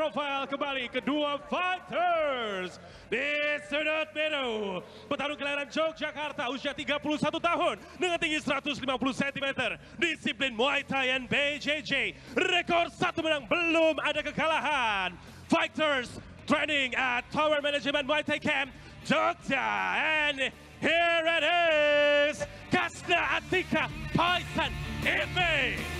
profile kembali kedua fighters di sudut biru. Petarung kelahiran Yogyakarta usia 31 tahun dengan tinggi 150 cm. Disiplin Muay Thai and BJJ. Rekor satu menang belum ada kekalahan. Fighters training at Tower Management Muay Thai Camp Jogja. And here it is. Kasna Atika Paisan Ime.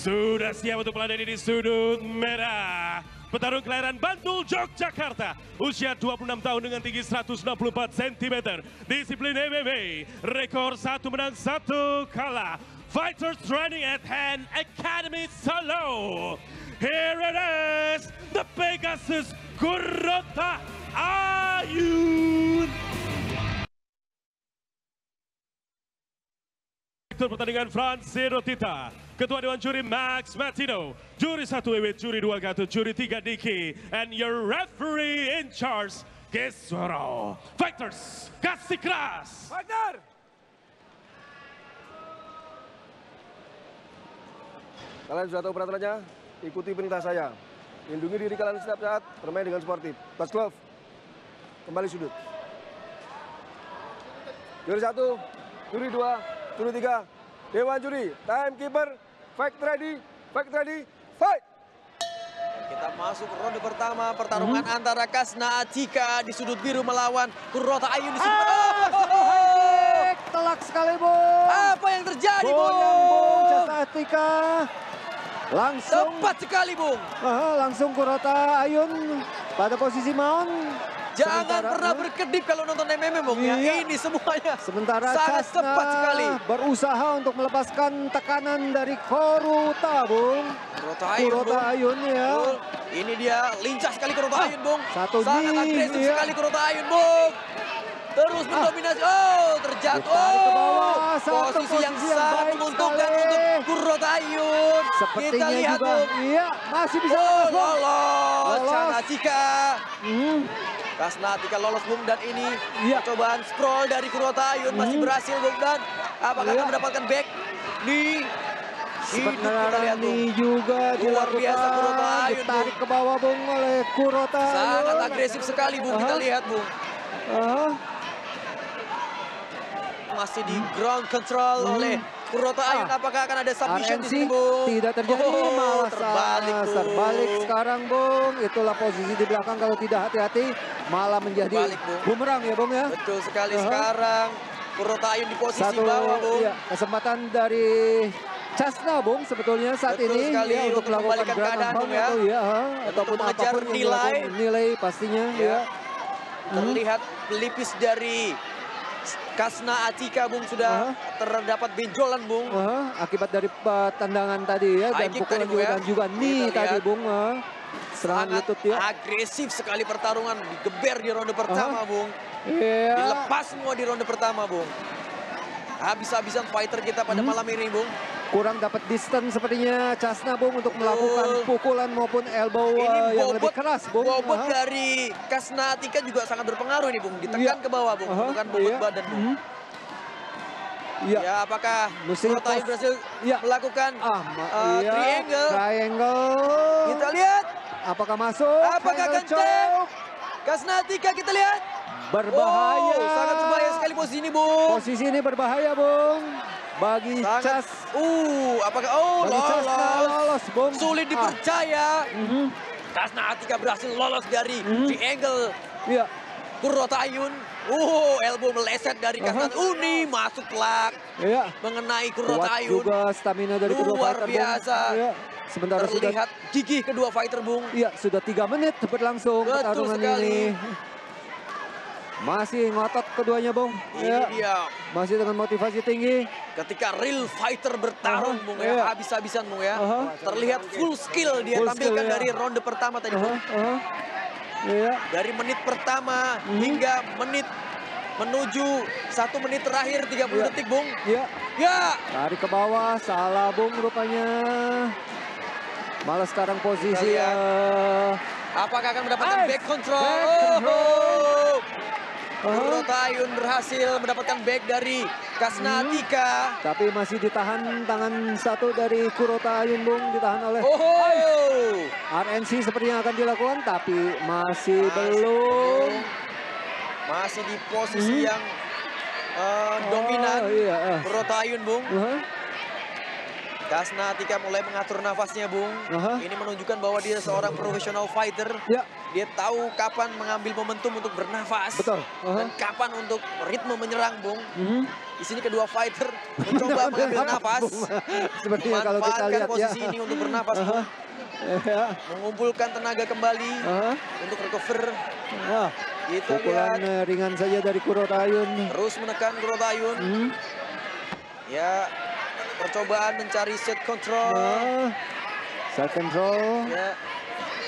Sudah siap untuk meladani di sudut merah. Petarung kelahiran Bantul, Yogyakarta. Usia 26 tahun dengan tinggi 164 cm. Disiplin MMA. Rekor satu menang satu kalah. Fighters training at Hand Academy Solo. Here it is. The Pegasus Kurota Ayun. Direktur pertandingan Franciro Tita, Ketua Dewan Juri Max Matino, Juri 1 Ewet, Juri 2 Gatot, Juri 3 Diki, and your referee in charge, Keswaro. Fighters, kasih keras! Fighter! Kalian sudah tahu peraturannya? Ikuti perintah saya. Lindungi diri kalian setiap saat, bermain dengan sportif. Pas glove. Kembali sudut. Juri satu, juri dua, juri tiga. Dewan juri, timekeeper, fight ready, fight ready, fight! Kita masuk ronde pertama pertarungan antara Kasna Acika di sudut biru melawan Kurota Ayun di sudut Oh, telak sekali, Bung. Apa yang terjadi, Bung? Goyang, Bung. Jasa Atika. Langsung, Tepat sekali, Bung. Ah, langsung Kurota Ayun pada posisi mount. Jangan Sementara- pernah berkedip kalau nonton MMA, Bung. Ya, Iya. ini semuanya Sementara sangat Casna tepat sekali. berusaha untuk melepaskan tekanan dari Koruta, Bung. Kurota Ayun, Kurota Bung. Ayun ya. Betul. Ini dia lincah sekali Kurota Ah, Ayun, Bung. satu Sangat agresif iya. sekali Kurota Ayun, Bung. Terus mendominasi. Oh, terjatuh. Oh, Satu posisi yang posisi yang sangat menguntungkan sekali. untuk Kurota Ayun. Kita Sepertinya lihat, juga, Bung. iya masih bisa Oh, lolos, Bung. lolos. Lolos. Kasna Cika. Kasna Cika lolos, Bung. Dan ini Iya. percobaan scroll dari Kurota Ayun masih Hmm. berhasil, Bung. Dan apakah Iya. akan mendapatkan back di kita Sebenarnya ini juga Luar biasa Kurota Ayun, ditarik ke bawah Bung oleh Kurota Sangat agresif sekali, Bung. Kita Aha. lihat, Bung. Ah, Masih di ground control Hmm. oleh Kurota Ayun. Ah. Apakah akan ada submission di RNC sini, Bung? tidak terjadi Oh, malah terbalik, Bung. terbalik sekarang Bung itulah posisi di belakang kalau tidak hati-hati malah menjadi Terbalik, Bung. bumerang ya Bung ya Betul sekali Aha. sekarang. Kurota Ayun di posisi satu bawah, Bung. iya, kesempatan dari Casna Bung sebetulnya saat Betul ini sekali, ya, untuk melakukan keadaan, pound Bung, ya. atau ya ha, ataupun mengejar apa pun nilai. nilai pastinya Ya. ya, Terlihat pelipis dari Kasna Atika, Bung. Sudah Aha. terdapat benjolan, Bung. Aha, akibat dari uh, tendangan tadi ya dan pukulan tadi, juga ya. dan juga Kita tadi. Bung ah. serangan Sangat lutut ya agresif sekali pertarungan. Digeber di ronde pertama, Bung. Iya. Dilepas semua di ronde pertama, Bung. Habis-habisan fighter kita pada Hmm. malam ini, Bung. Kurang dapat distance sepertinya Casna Bung untuk melakukan pukulan maupun elbow Ini uh, yang lebih bobot, keras Bung. bobot Aha. dari Kasna Atika juga sangat berpengaruh nih, Bung. Ditekan Iya. ke bawah, Bung. Aha, Bukan bobot iya. badan, Bung. Mhm. Iya. Ya, apakah pos- berhasil Iya. melakukan Ah, uh, iya. triangle? Triangle. Kita lihat. Apakah masuk? Apakah kencang? choke. Kasna Atika kita lihat. Berbahaya. Oh, sangat berbahaya sekali posisi ini, Bung. Posisi ini berbahaya, Bung. Bagi Sangat. Cas, Uh, apakah oh bagi Casna lolos. lolos, Bung. Sulit Ah, dipercaya. mhm. Kasna Atika berhasil lolos dari Mhm. triangle Iya. Kurota Ayun. Uh, elbow meleset dari Kasna. Aha. Uni masuk telak Iya. mengenai Kurota Kuat Ayun. juga stamina dari kedua Luar biasa. Iya. Sementara sudah Terlihat gigih kedua fighter, Bung. Iya, sudah tiga menit berlangsung Betul pertarungan sekali. ini. Masih ngotot keduanya, Bung. Ini Ya, dia Masih dengan motivasi tinggi. ketika real fighter bertarung, Aha, Bung iya. ya, habis-habisan, Bung ya. Aha. Terlihat full skill dia Full skill, tampilkan iya. dari ronde pertama tadi, Aha, Bung. aha. Iya, Dari menit pertama Mhm. hingga menit menuju satu menit terakhir 30 Iya. detik, Bung. iya. Ya, Tarik ke bawah, salah Bung rupanya. Malah sekarang posisi eh, apakah akan mendapatkan Nice. back control? Back Oh, Aha. Kurotayun berhasil mendapatkan back dari Kasnatika. Tapi masih ditahan tangan satu dari Kurota Ayun Bung. Ditahan oleh Oh, RNC sepertinya akan dilakukan. Tapi masih, Masih belum. masih di posisi Hmm. yang eh, dominan. Oh, iya. ah. Kurotayun, Bung. Aha. Kasnatika mulai mengatur nafasnya, Bung. Aha. Ini menunjukkan bahwa dia seorang profesional fighter. Ya, Dia tahu kapan mengambil momentum untuk bernafas. betul. Aha. Dan kapan untuk ritme menyerang, Bung. Mhm. Di sini kedua fighter mencoba mengambil nafas. Sepertinya kalau kita lihat ya. posisi ini untuk bernafas, Bung. Ya. Mengumpulkan tenaga kembali Aha. untuk recover. Wah, Kita pukulan lihat eh, ringan saja dari Kurota Ayun. terus menekan Kurotayun. Hmm. Ya, percobaan mencari set control. Nah, side control. Ya,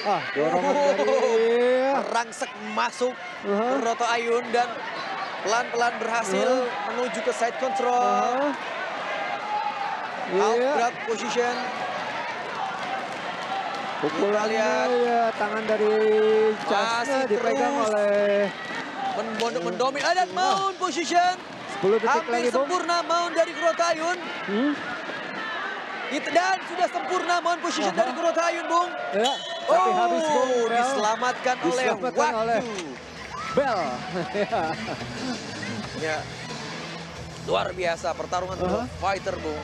Ah, dorongan Oh. dari merangsek masuk Aha. Roto Ayun dan pelan-pelan berhasil menuju ke side control. Ah. Out Iya, guard position. pukulannya ya tangan dari Chasna Masih dipegang terus. oleh Men mendomin dan mount position. 10 detik Hampir lagi, Bung. sempurna mount dari Kurotayun. Hmm, Itu dan sudah sempurna mount position Aha. dari Kurotayun, Bung. ya, tapi oh, habis Bung. Bel. diselamatkan, oleh Diselamatkan waktu. oleh- Bel. Ya. Luar biasa pertarungan Aha. dua fighter, Bung.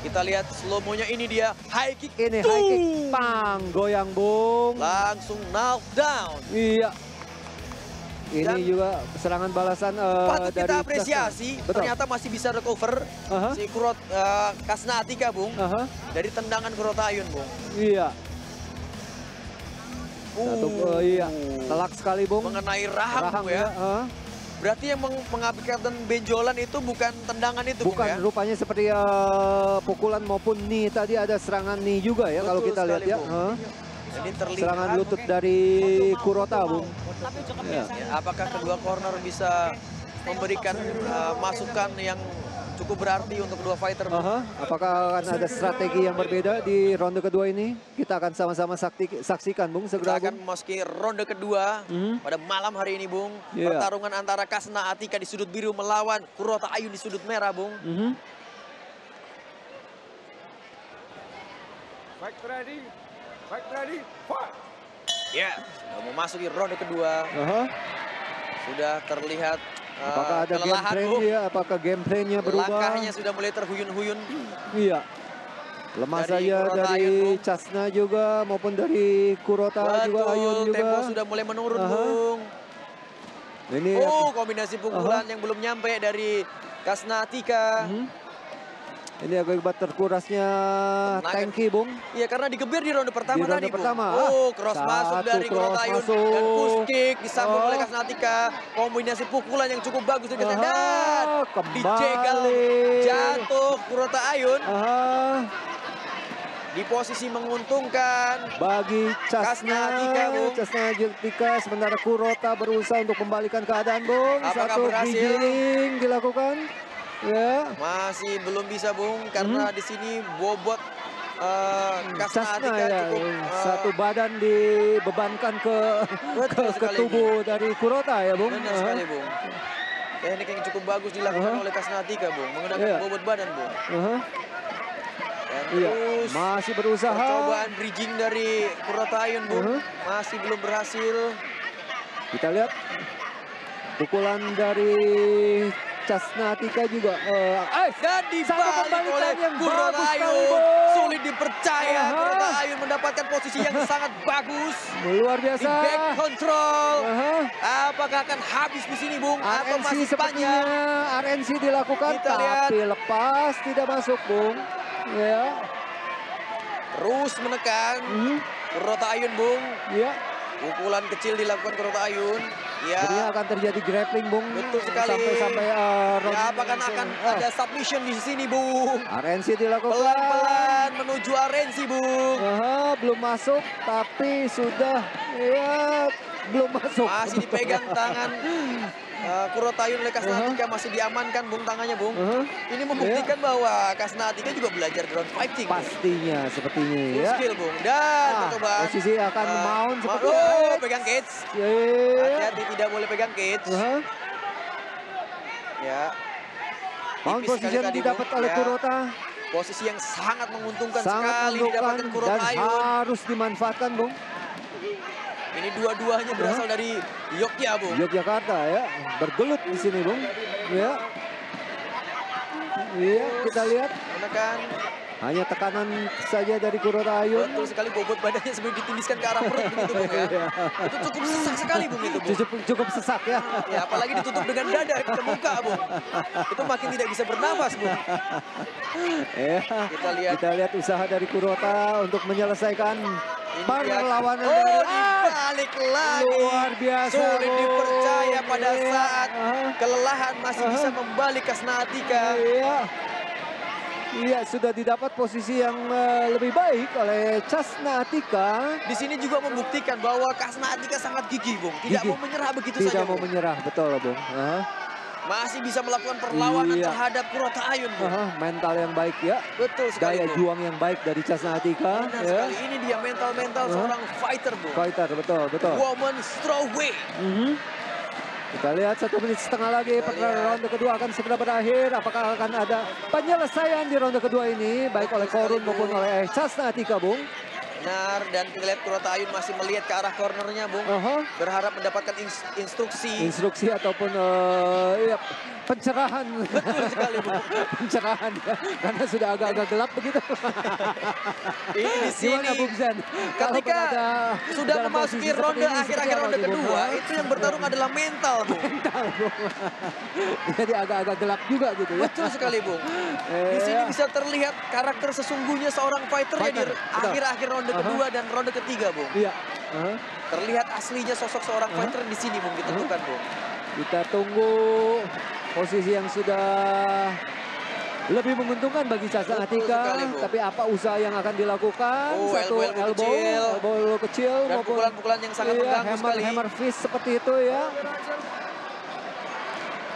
Kita lihat slow-mo-nya ini dia high kick. Ini Tuh. high kick, pang, goyang Bung. Langsung knock down. Iya. Ini Dan- juga serangan balasan eh, Patut dari kita apresiasi, Betul. ternyata masih bisa recover Aha. si Kurot eh, Kasna Atika, Bung. Aha. Dari tendangan Kurotayun, Bung. Iya. Satu, Uh, eh, iya. Telak sekali, Bung. Mengenai rahang, Rahang Bung, ya. ah. Berarti yang meng mengakibatkan benjolan itu bukan tendangan itu, Bung, Bukan ya? rupanya seperti eh, pukulan maupun knee tadi ada serangan knee juga ya kalau Betul kita lihat sekali, ya. Bung. Ah. Ini terlihat. Serangan lutut dari Kurota, Bung. Ya. Ya, apakah kedua corner bisa memberikan eh, masukan yang cukup berarti untuk kedua fighter? Bung? Aha. Apakah akan ada strategi yang berbeda di ronde kedua ini? Kita akan sama-sama saksikan, Bung, Kita segera, akan Bung. memasuki ronde kedua Mhm. pada malam hari ini, Bung. Iya. Pertarungan antara Kasna Atika di sudut biru melawan Kurota Ayu di sudut merah, Bung. Mhm. Fight ready. Fight ready. Fight. Ya, sudah memasuki ronde kedua. Aha. Sudah terlihat eh, Apakah ada game plan ya? Apakah game plan-nya berubah? Langkahnya sudah mulai terhuyun-huyun. Iya. Lemah Dari saja Kurota dari Ayun, Bung. Chasna juga maupun dari Kurota juga Ayun Betul, juga. tempo sudah mulai menurun, Aha. Bung. Ini Oh, kombinasi pukulan yang belum nyampe dari Kasna Atika. Mhm. Ini akibat terkurasnya Tenaga. Tanky, Bung. Iya, karena digebir di ronde pertama Di ronde tadi, Bung. pertama. Oh, cross Satu masuk dari Kurotayun dan push kick disambung Oh. oleh Kasna Atika. Kombinasi pukulan yang cukup bagus dari Kasna Aha, dan kembali. dicegal jatuh Kurotayun Aha, di posisi menguntungkan. bagi Bung. Chasna Atika sementara Kurota berusaha untuk kembalikan keadaan, Bung. Apakah Satu berhasil? dilakukan. Ya, Masih belum bisa, Bung, karena di sini bobot eh, Kasna Hmm. Chasna Atika ya, cukup eh, satu badan dibebankan ke ke, ke tubuh dari Kurota ya, Bung. Benar Aha. sekali, Bung. Teknik yang cukup bagus dilakukan Aha. oleh Kasnatika, Bung. Menggunakan Iya. bobot badan, Bung. Aha. Dan Iya, terus masih berusaha. percobaan bridging dari Kurotayun, Bung. Aha. Masih belum berhasil. Kita lihat pukulan dari Chasnatika juga. eh, eh, Dan dibalik oleh. Bung. Sulit dipercaya. Aha. Kurotayun mendapatkan posisi yang sangat bagus. luar Di biasa. back control. Aha. Apakah akan habis di sini, Bung? Atau RNC masih sepertinya panjang? RNC dilakukan Kita lihat. tapi lepas tidak masuk Bung. Ya. Terus menekan. Mhm. Kurotayun, Bung. Ya. Pukulan kecil dilakukan Kurotayun. Ya. Sepertinya akan terjadi grappling Bung. Betul sekali. Sampai sampai uh, Ya, apakah akan ada submission di sini, Bung? RNC dilakukan. Pelan-pelan menuju Arensi, Bung. Aha, belum masuk tapi sudah ya belum masuk. Masih dipegang tangan uh, Kurotayun oleh Kasnatika masih diamankan, Bung, tangannya, Bung. Aha, Ini membuktikan bahwa Kasnatika juga belajar ground fighting. Bung. pastinya sepertinya Full ya. skill, Bung. Dan Ah, percobaan. posisi akan uh, mount seperti Oh, pegang cage. Ya. Hati-hati tidak boleh pegang cage. Aha. Ya. Pound Tipis sekali position tadi, didapat Bung. oleh Ya, Kurota. Posisi yang sangat menguntungkan Sangat sekali didapatkan dan Kurota Ayun. harus dimanfaatkan, Bung. Ini dua-duanya berasal dari Yogyakarta, Bung. Yogyakarta ya, bergelut di sini, Bung. Ya. Iya, kita lihat Menekan. Hanya tekanan saja dari Kurota Ayun. Betul sekali bobot badannya sebelum ditindiskan ke arah perut begitu, Bung ya. Iya. Itu cukup sesak sekali, Bung itu, Bung. Cukup, cukup sesak ya. Ya, apalagi ditutup dengan dada ke muka, Bung. Itu makin tidak bisa bernafas, Bung. Ya. Kita lihat. Kita lihat usaha dari Kurota untuk menyelesaikan Ini perlawanan. Oh, Ah, dibalik lagi. luar biasa, Sulit Bung. dipercaya pada Iya. saat Ah. kelelahan masih Ah. bisa membalik Kasnatika. Iya. Iya, sudah didapat posisi yang eh, lebih baik oleh Casna Atika. Di sini juga membuktikan bahwa Kasnatika sangat gigih, Bung. Tidak Gigih. mau menyerah begitu Tidak saja, mau Bung. menyerah, betul, Bung. Aha, Masih bisa melakukan perlawanan Iya. terhadap Kurota Ayun, Bung. aha, mental yang baik ya. Betul sekali, Daya Bung. juang yang baik dari Casna Atika. Benar Ya. sekali. Ini dia mental-mental Ah. seorang fighter, Bung. Fighter, betul, betul. Woman strawweight. Mhm. Kita lihat satu menit setengah lagi pertandingan ronde kedua akan segera berakhir. Apakah akan ada penyelesaian di ronde kedua ini baik oleh Korun maupun oleh Casna Atika, Bung? Benar, dan kita lihat Kurota Ayun masih melihat ke arah cornernya, Bung. Aha. Berharap mendapatkan ins- instruksi. Instruksi ataupun eh, iya, pencerahan. Betul sekali, Bung. pencerahan ya. Karena sudah agak-agak gelap begitu. Ini di sini ketika berada sudah memasuki ronde akhir-akhir ronde kedua, Hah? itu yang bertarung adalah mental, Bung. Mental, Bung. Jadi agak-agak gelap juga gitu ya. Betul sekali. Di Eh, sini bisa terlihat karakter sesungguhnya seorang fighter, ya di Fighter, akhir-akhir ronde Aha. kedua dan ronde ketiga, Bung. Iya. Aha. Terlihat aslinya sosok seorang Aha. fighter di sini, Bung, ditentukan, Bung. Kita tunggu posisi yang sudah lebih menguntungkan bagi Caca Atika. Tapi apa usaha yang akan dilakukan? Oh, Satu elbow-elbow elbow, kecil. elbow kecil Dan maupun pukulan-pukulan yang sangat iya, mengganggu hammer, sekali. hammer fist seperti itu ya.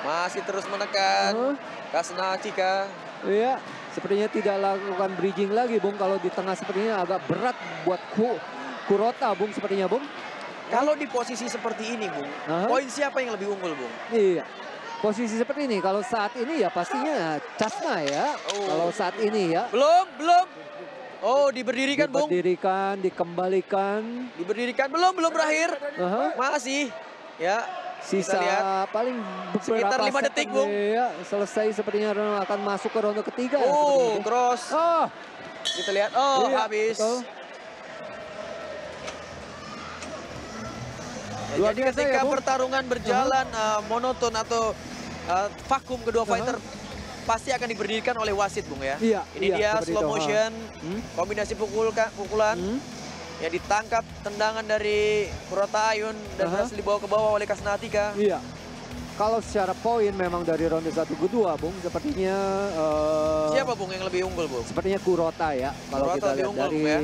Masih terus menekan. Aha. Kasna Cika. Iya, sepertinya tidak lakukan bridging lagi, Bung. Kalau di tengah sepertinya agak berat buat ku, Kurota, Bung, sepertinya, Bung. Kalau di posisi seperti ini, Bung, Aha. poin siapa yang lebih unggul, Bung? Iya. Posisi seperti ini, kalau saat ini ya pastinya Casna ya. Oh. Kalau saat ini ya. Belum, belum. Oh, diberdirikan, Bung. Diberdirikan, dikembalikan. Diberdirikan. Belum, belum berakhir. Aha. Masih. Ya, Sisa paling Sekitar lima detik, Bung. Ya, selesai sepertinya akan masuk ke ronde ketiga. ya, Oh, Bung. cross. Oh, Kita lihat. Oh, Iya, habis. betul. Ya, Luar jadi ya, ketika pertarungan berjalan uh, monoton atau uh, vakum kedua Aha. fighter pasti akan diberdirikan oleh wasit, Bung ya. Iya, Ini iya, dia slow itu, motion, Hmm? kombinasi pukul pukulan Hmm? yang ditangkap tendangan dari Kurota Ayun dan Aha. berhasil dibawa ke bawah oleh Kasnatika. Iya. Kalau secara poin memang dari ronde satu ke dua, Bung, sepertinya eh, Siapa Bung yang lebih unggul, Bung? Sepertinya Kurota ya. Kalau Kurota kita lihat unggul, dari Bung, ya.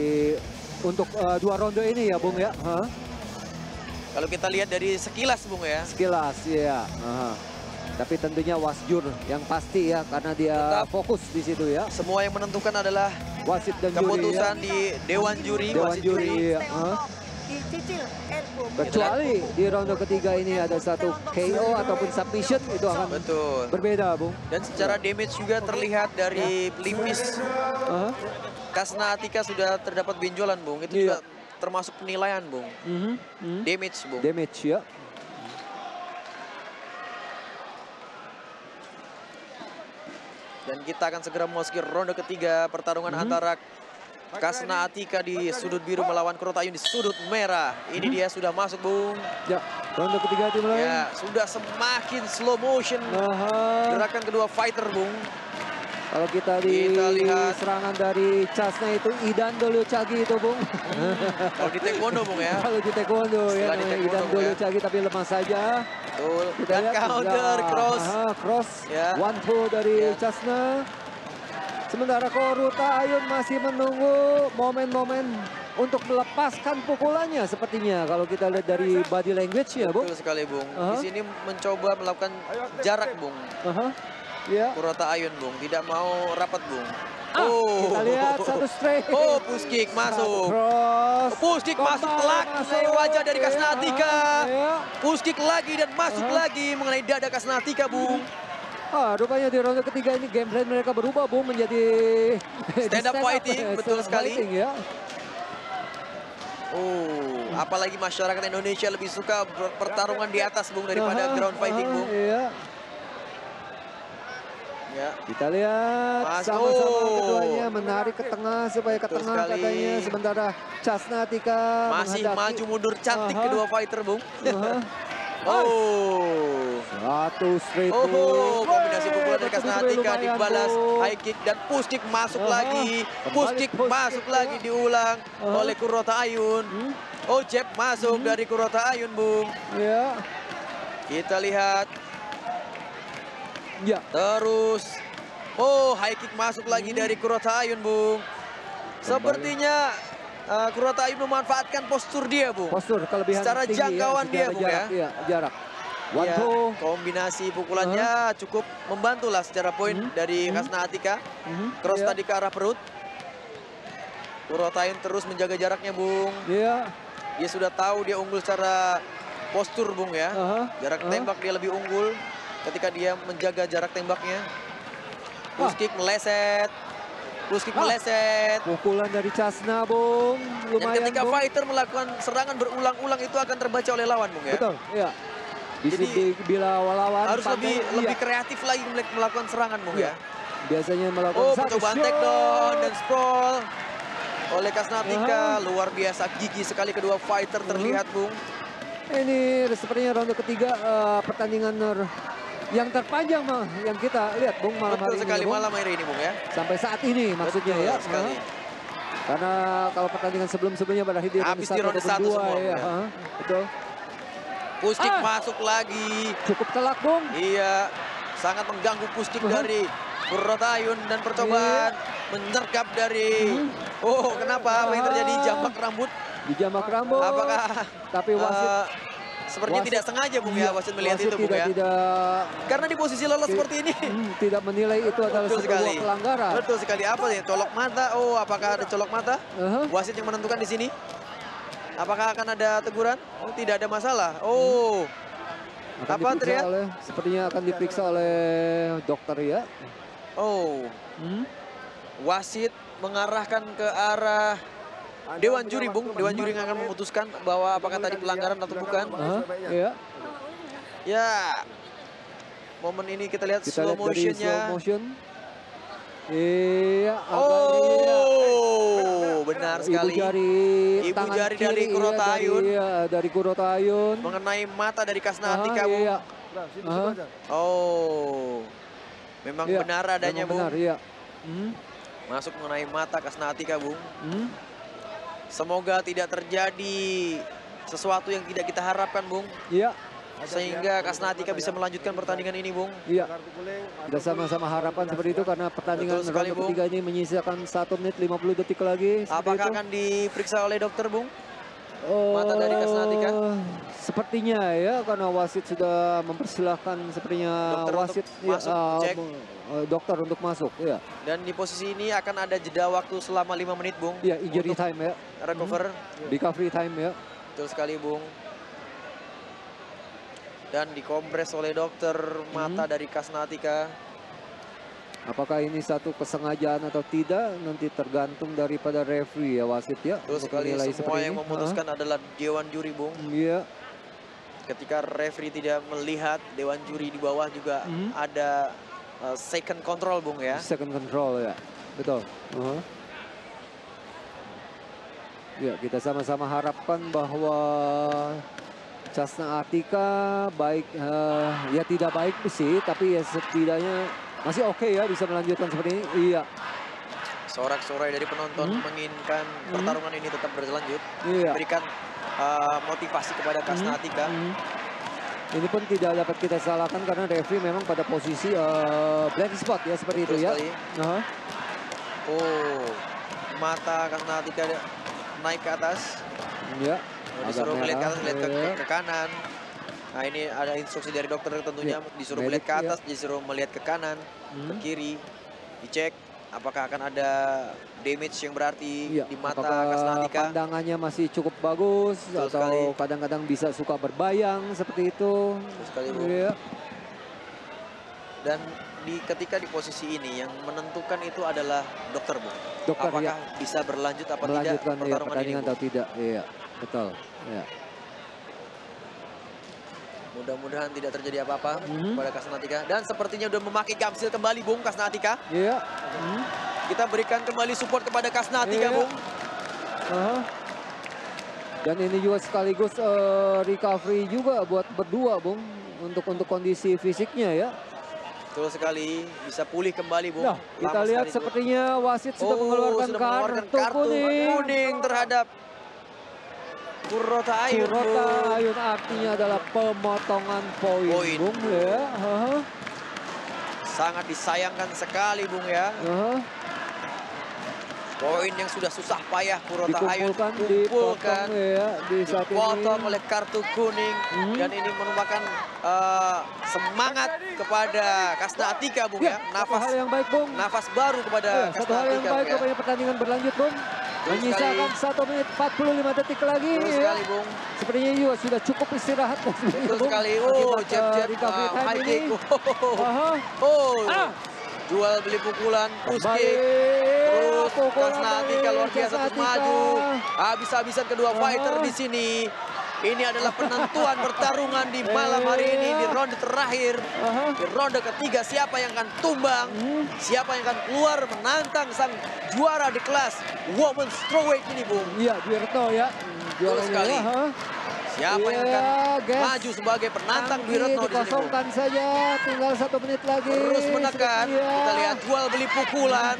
untuk eh, dua ronde ini ya, Bung ya. Hah? Kalau kita lihat dari sekilas, Bung ya. Sekilas ya. Aha. Tapi tentunya Wasjur yang pasti ya karena dia Tetap. fokus di situ ya. Semua yang menentukan adalah Wasit dan juri ya. keputusan di Dewan Juri, Dewan wasit juri. juri. Dicicil elbow. Kecuali di ronde ketiga ini ada satu KO ataupun submission itu akan Betul. berbeda, Bung. Dan secara damage juga terlihat dari pelipis Aha. Kasna Atika sudah terdapat benjolan, Bung. Itu Iya. juga termasuk penilaian, Bung. Mhm, mhm. Damage, Bung. Damage ya. Dan kita akan segera memasuki ronde ketiga pertarungan Mhm. antara Kasna Atika di sudut biru melawan Kurotayun di sudut merah. Ini Mhm. dia sudah masuk, Bung. Ya, ronde ketiga dimulai. Ya, sudah semakin slow motion Aha. gerakan kedua fighter, Bung. Kalau kita di Kita lihat. serangan dari Casna itu Idan Dolo Cagi itu, Bung. Kalau di taekwondo, Bung ya. Kalau di taekwondo ya, Istilah di namanya taekwondo, Idan Dolo ya. Cagi tapi lemah saja. Betul. Kita Dan lihat counter ya, cross. aha, cross. Ya. One two dari Ya. Casna. Sementara Koruta Ayun masih menunggu momen-momen untuk melepaskan pukulannya sepertinya kalau kita lihat dari body language-nya, Bung. Betul sekali, Bung. Aha. Di sini mencoba melakukan jarak, Bung. Aha. Ya. Kurota Ayun, Bung. Tidak mau rapat, Bung. Ah, kita lihat satu straight. Oh, push kick masuk. Cross. Push kick masuk Kembali telak masuk. mengenai wajah dari Ya, Kasnatika. ya. Push kick lagi dan masuk Aha. lagi mengenai dada Kasnatika, Bung. Ah, rupanya di ronde ketiga ini game plan mereka berubah, Bung, menjadi Stand up fighting, betul stand up sekali. fighting, ya. Oh, apalagi masyarakat Indonesia lebih suka pertarungan di atas Bung daripada Aha, ground fighting aha, Bung. Iya. Ya. Kita lihat Mas- sama-sama keduanya menarik ke tengah supaya ke Betul tengah sekali. katanya. Sementara Casnatika Masih menghadapi- maju mundur cantik Aha. kedua fighter Bung. Aha. Oh. Satu straight Oh, kombinasi pukulan dari Kasnatika dibalas high kick dan push kick masuk Aha. lagi. Kembali Push kick masuk kick, lagi ya. diulang Aha. oleh Kurota Ayun. Hmm, Oh, jab masuk dari Kurota Ayun, Bung. Ya, Kita lihat ya. terus. Oh, high kick masuk lagi Hmm. dari Kurota Ayun, Bung. Sepertinya uh, Kurota Ayun memanfaatkan postur dia, Bung. Postur kelebihan Secara tinggi jangkauan ya, dia, Bung, jarak, ya. Iya, jarak. One Ya, two. kombinasi pukulannya cukup membantu lah secara poin Hmm. dari Hmm. Kasna Atika. Mhm, Cross iya. tadi ke arah perut. Kurotayun terus menjaga jaraknya, Bung. Iya. Dia sudah tahu dia unggul secara postur, Bung ya. aha, Jarak aha. tembak dia lebih unggul ketika dia menjaga jarak tembaknya. Push kick meleset. Push kick Ah. meleset. Pukulan dari Casna, Bung. Dan Lumayan, ketika Bung. fighter melakukan serangan berulang-ulang itu akan terbaca oleh lawan, Bung ya. Betul, iya. Jadi, di- bila lawan Harus lebih iya. lebih kreatif lagi mel- melakukan serangan, Bung Iya. ya. Biasanya melakukan Oh, satu percobaan shot. take down dan sprawl oleh Kasnatika. Aha. Luar biasa gigi sekali kedua fighter terlihat, Bung. Ini sepertinya ronde ketiga eh, pertandingan er, yang terpanjang mah yang kita lihat Bung malam Betul hari sekali ini. Bung. malam hari ini, Bung ya. Sampai saat ini maksudnya Betul ya. sekali. Karena kalau pertandingan sebelum-sebelumnya berakhir di ronde Habis di satu ronde satu semua, ya. ya. Betul. Push kick Ah. masuk lagi. Cukup telak Bung. Iya, sangat mengganggu push kick Aha. dari Kurotayun dan percobaan menyergap dari Hmm. Oh, kenapa? Apa yang terjadi? Ah. Jambak rambut. Di jamak rambut. Apakah Tapi wasit eh, sepertinya wasit- tidak sengaja Bung ya wasit melihat wasit itu Bung tidak, ya. Tidak Karena di posisi lolos Ti- seperti ini. hmm, tidak menilai itu adalah Betul sebuah sekali. pelanggaran. Betul sekali. Apa nih? Colok mata. Oh, apakah ada colok mata? Aha. Wasit yang menentukan di sini. Apakah akan ada teguran? Oh, tidak ada masalah. Oh, Akan Apa, Trian? oleh sepertinya akan diperiksa oleh dokter ya. oh. Hmm. Wasit mengarahkan ke arah Dewan juri, Bung. Dewan juri yang akan memutuskan bahwa apakah tadi pelanggaran atau bukan. Iya. Ya, momen ini kita lihat Kita slow dari motionnya. slow motion. Iya, Oh, benar ibu sekali. jari Ibu tangan jari kiri, dari iya, Kurotayun. dari, iya, dari Kurotayun. Mengenai mata dari Aha, Kasnatika, Bung. iya, Nah. Oh, memang iya. benar adanya, Memang Bung. benar, iya. Hmm, Masuk mengenai mata Kasnatika, Bung. hmm. Semoga tidak terjadi sesuatu yang tidak kita harapkan, Bung. Iya, Sehingga Kasnatika bisa melanjutkan pertandingan ini, Bung. iya. Kita sama-sama harapan seperti itu karena pertandingan Betul sekali, ronde Bung. ketiga ini menyisakan 1 menit 50 detik lagi. Apakah itu. akan diperiksa oleh dokter, Bung? Oh, mata dari Kasnatika? Sepertinya ya karena wasit sudah mempersilahkan sepertinya Dokter untuk wasit masuk, cek. meng- eh, dokter untuk masuk ya. Dan di posisi ini akan ada jeda waktu selama 5 menit, Bung. Ya injury time ya. recover. Recovery time ya. Betul sekali, Bung. Dan dikompres oleh dokter mata Hmm. dari Kasnatika. Apakah ini satu kesengajaan atau tidak nanti tergantung daripada referee ya wasit ya untuk sekali, semua seperti yang ini. memutuskan adalah Dewan Juri, Bung. Iya. Ketika referee tidak melihat, Dewan Juri di bawah juga Mhm. ada uh, second control, Bung ya. Second control ya. Betul. Aha. Ya, kita sama-sama harapkan bahwa Casna Atika baik eh, ya tidak baik sih, tapi ya setidaknya masih oke ya bisa melanjutkan seperti ini. Iya. Sorak-sorai dari penonton Mhm. menginginkan pertarungan ini tetap berlanjut. Iya. Berikan uh, motivasi kepada Kasnatika. Mhm. Ini pun tidak dapat kita salahkan karena referee memang pada posisi eh, blind spot ya seperti Betul itu ya. sekali. Aha. Oh, mata Kasnatika naik ke atas. Ya. Oh, disuruh melihat ke atas, lihat ke, ke- ke kanan. Nah ini ada instruksi dari dokter tentunya Iya, disuruh melihat ke atas, disuruh melihat ke kanan, ke Hmm. kiri, dicek apakah akan ada damage yang berarti Iya, di mata apakah Kasnatika. pandangannya masih cukup bagus Betul atau kadang-kadang bisa suka berbayang seperti itu. Betul sekali, Bung. Iya. Dan di ketika di posisi ini yang menentukan itu adalah dokter bu. Dokter Apakah ya bisa berlanjut apa melanjutkan tidak ya, pertarungan ini pertandingan bu? atau tidak. Iya, betul. Ya. Mudah-mudahan tidak terjadi apa-apa Mhm. kepada Kasnatika. Dan sepertinya udah memakai Gamsil kembali Bung Kasnatika. Iya. Hmm. Kita berikan kembali support kepada Kasnatika Iya. Bung. Aha. Dan ini juga sekaligus eh, recovery juga buat berdua, Bung, untuk untuk kondisi fisiknya ya. Betul sekali, bisa pulih kembali Bung. Nah, kita lihat sepertinya wasit sudah Oh, mengeluarkan sudah kartu, mengeluarkan kartu kuning. kuning terhadap Kurota Ayun. Surota Bung. Ayun artinya adalah pemotongan poin, Poin. Bung ya. Aha. Sangat disayangkan sekali Bung ya. Aha. Poin yang sudah susah payah Kurota Ayun Dikumpulkan, kumpulkan. ya di saat dipotong ini. oleh kartu kuning Hmm. dan ini merupakan eh, semangat kepada Kasna Atika Bung ya, Ya, nafas hal yang baik, Bung. nafas baru kepada Ya, Kasna satu hal yang Atika baik ya. pertandingan berlanjut, Bung. Menyisakan. 1 menit 45 detik lagi. Betul ya. sekali Bung Sepertinya juga sudah cukup istirahat. betul sekali oh jab jab recovery uh, high ini. kick oh, Aha. oh. Ah. jual beli pukulan push kick terus Pukulan Kasna Atika dari luar biasa terus maju habis-habisan kedua Aha. fighter di sini ini adalah penentuan pertarungan di malam hari ini di ronde terakhir. Di ronde ketiga siapa yang akan tumbang, Hmm. siapa yang akan keluar menantang sang juara di kelas women strawweight ini, Bung. Iya, Dwirto ya. Juaranya sekali. ya. Siapa yang Iya, akan guys. maju sebagai penantang Tangki Dwiratno di sini, saja, tinggal satu menit lagi. Terus menekan, Iya. kita lihat jual beli pukulan.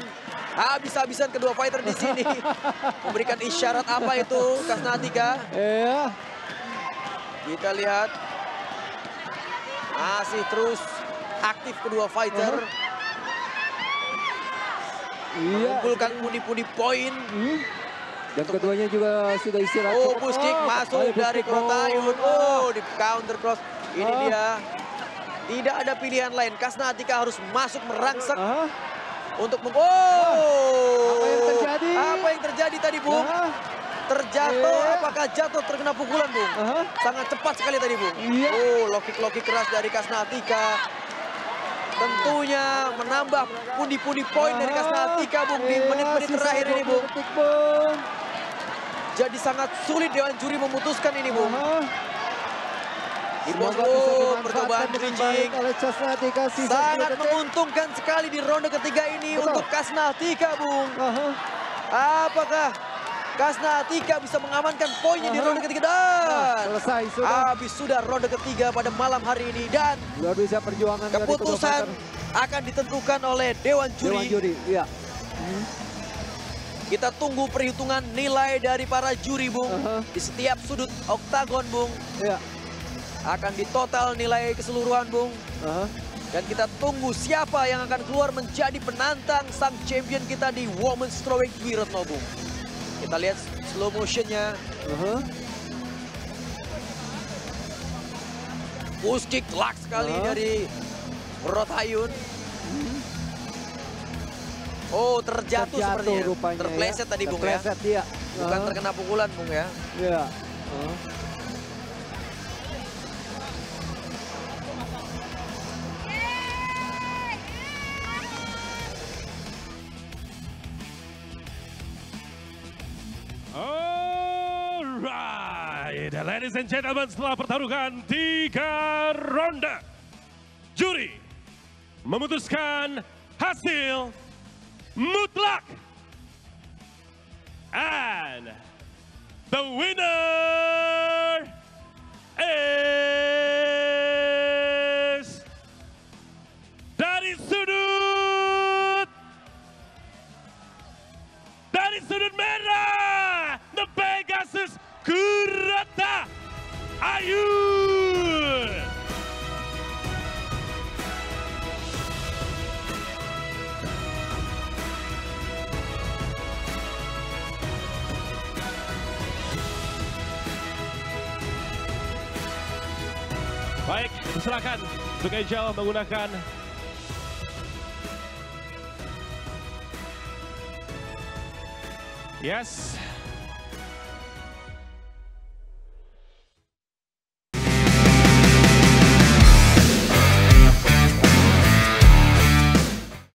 Habis-habisan kedua fighter di sini. Memberikan isyarat apa itu, Kasnatika. Iya. Kita lihat. Masih terus aktif kedua fighter. Iya. Mengumpulkan pundi-pundi poin. Hmm. Dan keduanya juga sudah istirahat. Oh, push kick Oh, masuk dari. Krotayun. Oh, di counter cross. Ini Oh. dia. Tidak ada pilihan lain. Kasna Atika harus masuk merangsek Aha. untuk meng... Oh! Apa yang terjadi? Apa yang terjadi tadi, Bung? Aha. Terjatuh, Iya. apakah jatuh terkena pukulan, Bung? Aha. Sangat cepat sekali tadi, Bung. Iya. Oh, kick keras dari Kasna Atika. Tentunya menambah pundi-pundi poin dari Kasna Atika, Bung, di Iya, menit-menit terakhir ini, 20 Bung. detik, Bung. Jadi sangat sulit Dewan Juri memutuskan ini, Bung. Semoga bisa oh, dimanfaatkan percobaan bridging. Sangat 10 detik. menguntungkan sekali di ronde ketiga ini Betul. untuk Kasna Atika, Bung. Aha. Apakah Kasna Atika bisa mengamankan poinnya di Aha. ronde ketiga? Nah, Dan selesai sudah. habis sudah ronde ketiga pada malam hari ini. Dan Luar biasa perjuangan keputusan akan ditentukan oleh Dewan Dewan Juri. juri. Iya. Kita tunggu perhitungan nilai dari para juri, Bung. Aha. Di setiap sudut oktagon, Bung. Iya. Akan ditotal nilai keseluruhan, Bung. Aha. Dan kita tunggu siapa yang akan keluar menjadi penantang sang champion kita di Women's Strawweight Wiratno, Bung. Kita lihat slow motionnya. Aha. Push kick luck sekali Hah? dari Rotayun. Oh, terjatuh, sepertinya. rupanya Terpleset ya. tadi, Bung ya. Terpleset, iya. Bukan Aha. terkena pukulan, Bung ya. Iya. Aha. Alright, ladies and gentlemen, setelah pertarungan tiga ronde, juri memutuskan hasil mutlak. And the winner is dari sudut dari sudut merah, Baik, silakan untuk Angel menggunakan Yes,